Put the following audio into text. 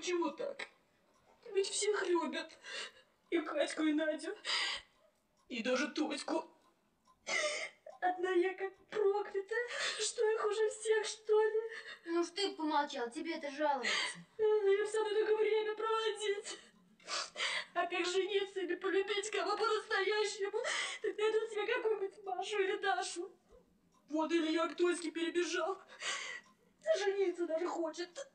почему так? Ведь всех любят. И Катьку, и Надю. И даже Тоську. Одна я как проклята, Что я хуже всех, что ли? Ну ж ты помолчал, тебе это жаловаться. Я все равно только время проводить. А как жениться или полюбить кого по-настоящему, так найдут себе какую-нибудь Машу или Дашу. Вот Илья к Тоське перебежал. Жениться даже хочет.